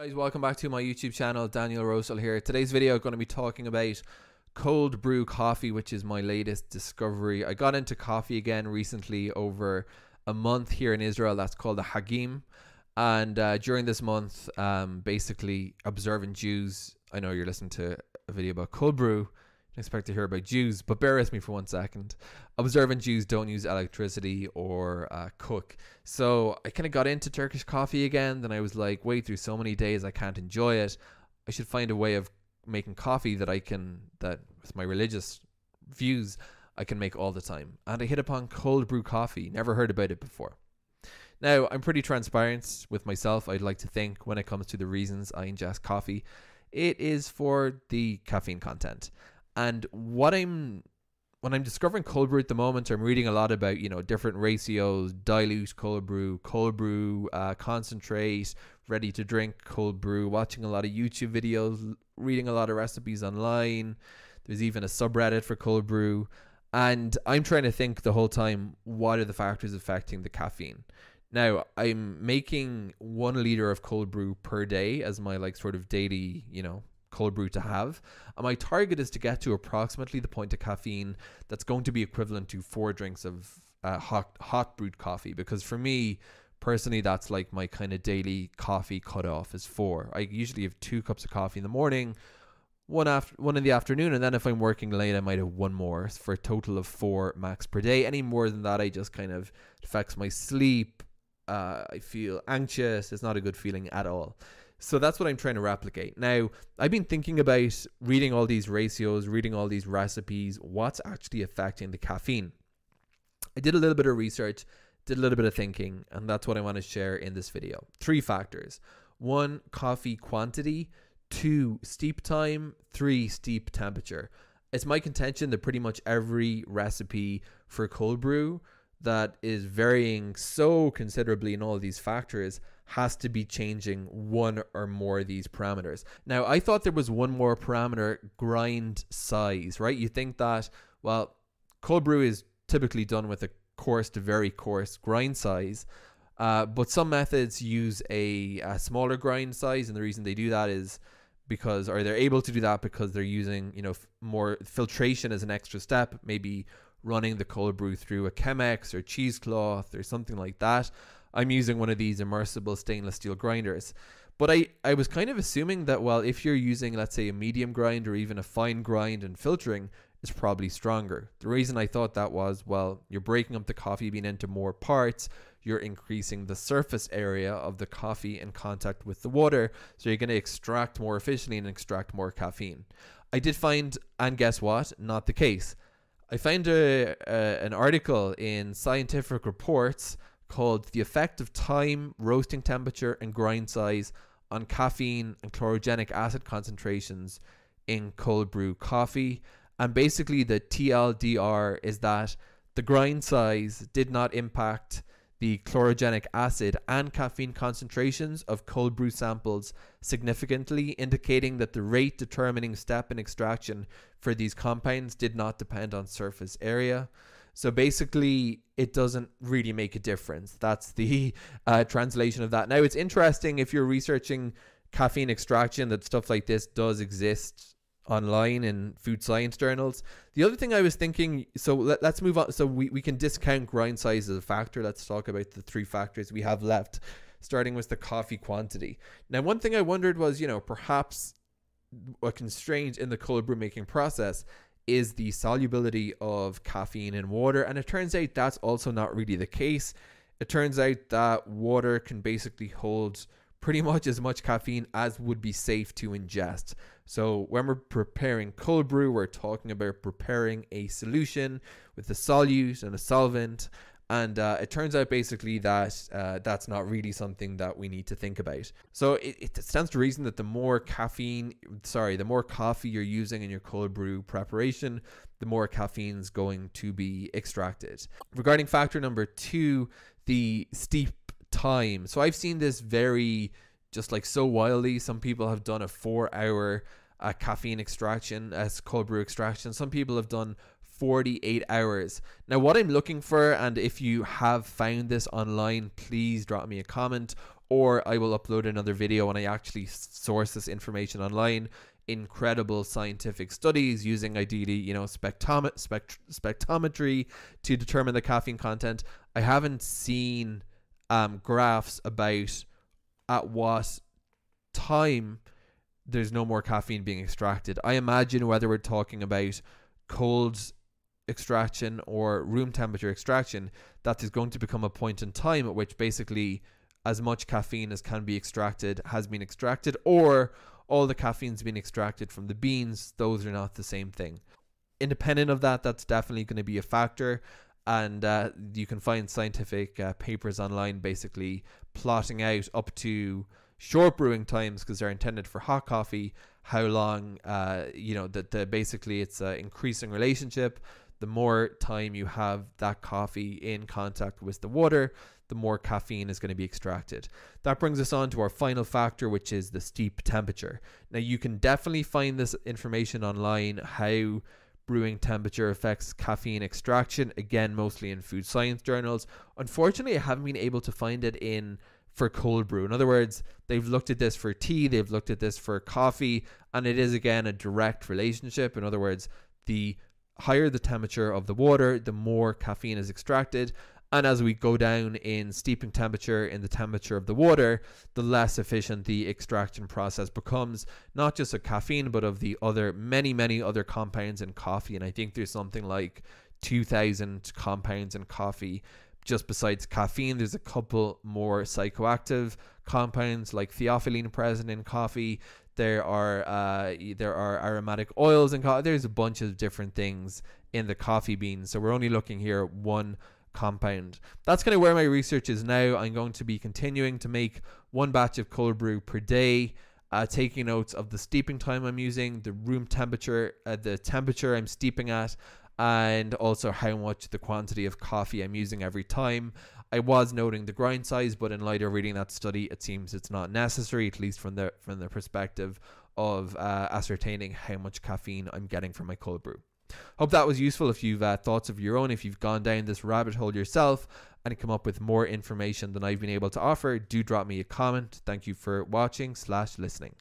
Guys, welcome back to my YouTube channel, Daniel Rosehill here. Today's video I'm going to be talking about cold brew coffee, which is my latest discovery. I got into coffee again recently over a month here in Israel. That's called the Hagim. And uh, during this month, um, basically observant Jews. I know you're listening to a video about cold brew expect to hear about Jews, but bear with me for one second. Observant Jews don't use electricity or uh, cook. So I kind of got into Turkish coffee again. Then I was like, wait, through so many days I can't enjoy it. I should find a way of making coffee that I can, that with my religious views, I can make all the time. And I hit upon cold brew coffee. Never heard about it before. Now, I'm pretty transparent with myself, I'd like to think, when it comes to the reasons I ingest coffee. It is for the caffeine content. And what I'm when I'm discovering cold brew at the moment, I'm reading a lot about you know different ratios, dilute cold brew, cold brew, uh, concentrate, ready to drink cold brew. Watching a lot of YouTube videos, reading a lot of recipes online. There's even a subreddit for cold brew, and I'm trying to think the whole time what are the factors affecting the caffeine. Now I'm making one liter of cold brew per day as my like sort of daily, you know, cold brew to have. And my target is to get to approximately the point of caffeine that's going to be equivalent to four drinks of uh, hot hot brewed coffee. Because for me personally, that's like my kind of daily coffee cutoff is four. I usually have two cups of coffee in the morning. One after one in the afternoon, and then if I'm working late, I might have one more for a total of four max per day. Any more than that, I just kind of affects my sleep. Uh, I feel anxious. It's not a good feeling at all. So that's what I'm trying to replicate. Now, I've been thinking about reading all these ratios, reading all these recipes, what's actually affecting the caffeine. I did a little bit of research, did a little bit of thinking, and that's what I want to share in this video. Three factors one, coffee quantity, two, steep time, three, steep temperature. It's my contention that pretty much every recipe for cold brew that is varying so considerably in all these factors has to be changing one or more of these parameters. Now, I thought there was one more parameter, grind size, right? You think that, well, cold brew is typically done with a coarse to very coarse grind size. Uh, but some methods use a, a, smaller grind size, and the reason they do that is because, or they're able to do that because they're using, you know, more filtration as an extra step, maybe running the cold brew through a Chemex or cheesecloth or something like that. I'm using one of these immersible stainless steel grinders. But I, I was kind of assuming that, well, if you're using, let's say, a medium grind or even a fine grind and filtering, it's probably stronger. The reason I thought that was, well, you're breaking up the coffee bean into more parts, you're increasing the surface area of the coffee in contact with the water, so you're going to extract more efficiently and extract more caffeine. I did find, and guess what? Not the case. I found a, a an article in Scientific Reports called The Effect of Time, Roasting Temperature, and Grind Size on Caffeine and Chlorogenic Acid Concentrations in Cold Brew Coffee. And basically, the TLDR is that the grind size did not impact the chlorogenic acid and caffeine concentrations of cold brew samples significantly, indicating that the rate determining step in extraction for these compounds did not depend on surface area. So basically, it doesn't really make a difference. That's the uh, translation of that. Now, it's interesting if you're researching caffeine extraction that stuff like this does exist online in food science journals. The other thing I was thinking, so let, us move on. So we, we can discount grind size as a factor. Let's talk about the three factors we have left, starting with the coffee quantity. Now, one thing I wondered was, you know, perhaps a constraint in the cold brew making process is the solubility of caffeine in water. And it turns out that's also not really the case. It turns out that water can basically hold pretty much as much caffeine as would be safe to ingest. So when we're preparing cold brew, we're talking about preparing a solution with a solute and a solvent and uh, it turns out basically that uh, that's not really something that we need to think about. So it, it, stands to reason that the more caffeine, sorry, the more coffee you're using in your cold brew preparation, the more caffeine is going to be extracted. Regarding factor number two, the steep time. So I've seen this very just like so wildly. Some people have done a four hour uh, caffeine extraction as cold brew extraction. Some people have done 48 hours. Now, what I'm looking for, and if you have found this online, please drop me a comment or I will upload another video when I actually source this information online. Incredible scientific studies using ideally, you know, spect- spectrometry to determine the caffeine content. I haven't seen um, graphs about at what time there's no more caffeine being extracted. I imagine whether we're talking about cold extraction or room temperature extraction, that is going to become a point in time at which basically as much caffeine as can be extracted has been extracted, or all the caffeine's been extracted from the beans. Those are not the same thing. Independent of that, that's definitely going to be a factor. And uh, you can find scientific uh, papers online basically plotting out up to short brewing times because they're intended for hot coffee how long uh, you know that the basically it's an increasing relationship the more time you have that coffee in contact with the water the more caffeine is going to be extracted that brings us on to our final factor which is the steep temperature now you can definitely find this information online how brewing temperature affects caffeine extraction again mostly in food science journals unfortunately i haven't been able to find it in for cold brew. In other words, they've looked at this for tea, they've looked at this for coffee, and it is again a direct relationship. In other words, the higher the temperature of the water, the more caffeine is extracted. And as we go down in steeping temperature in the temperature of the water, the less efficient the extraction process becomes, not just of caffeine, but of the other many, many other compounds in coffee. And I think there's something like 2,000 compounds in coffee just besides caffeine, there's a couple more psychoactive compounds like theophylline present in coffee. There are uh, there are aromatic oils in coffee. There's a bunch of different things in the coffee beans. So we're only looking here at one compound. That's kind of where my research is now. I'm going to be continuing to make one batch of cold brew per day. Uh, taking notes of the steeping time I'm using, the room temperature, uh, the temperature I'm steeping at, and also how much the quantity of coffee I'm using every time. I was noting the grind size, but in light of reading that study, it seems it's not necessary, at least from the from the perspective of uh, ascertaining how much caffeine I'm getting from my cold brew. Hope that was useful. If you've uh, thoughts of your own, if you've gone down this rabbit hole yourself and come up with more information than I've been able to offer, do drop me a comment. Thank you for watching slash listening.